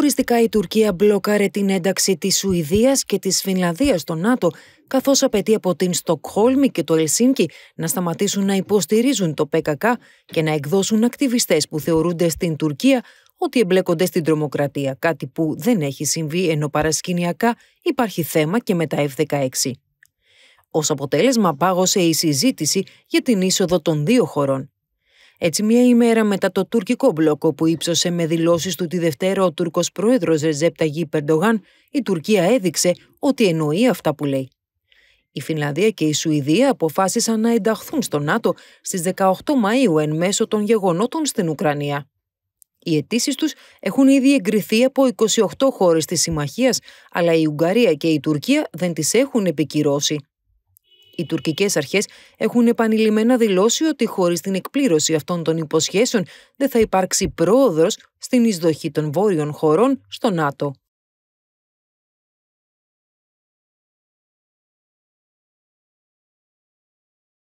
Οριστικά η Τουρκία μπλόκαρε την ένταξη της Σουηδίας και της Φινλανδίας στο ΝΑΤΟ, καθώς απαιτεί από την Στοκχόλμη και το Ελσίνκι να σταματήσουν να υποστηρίζουν το ΠΚΚ και να εκδώσουν ακτιβιστές που θεωρούνται στην Τουρκία ότι εμπλέκονται στην τρομοκρατία, κάτι που δεν έχει συμβεί ενώ παρασκηνιακά υπάρχει θέμα και με τα F-16. Ως αποτέλεσμα πάγωσε η συζήτηση για την είσοδο των δύο χωρών. Έτσι, μία ημέρα μετά το τουρκικό μπλόκο που ύψωσε με δηλώσεις του τη Δευτέρα ο Τούρκος πρόεδρος Ρεζέπ Ταγί Περντογάν, η Τουρκία έδειξε ότι εννοεί αυτά που λέει. Η Φινλανδία και η Σουηδία αποφάσισαν να ενταχθούν στο ΝΑΤΟ στις 18 Μαΐου εν μέσω των γεγονότων στην Ουκρανία. Οι αιτήσεις τους έχουν ήδη εγκριθεί από 28 χώρες της Συμμαχίας, αλλά η Ουγγαρία και η Τουρκία δεν τις έχουν επικυρώσει. Οι τουρκικές αρχές έχουν επανειλημμένα δηλώσει ότι χωρίς την εκπλήρωση αυτών των υποσχέσεων δεν θα υπάρξει πρόοδος στην εισδοχή των βόρειων χωρών στο ΝΑΤΟ.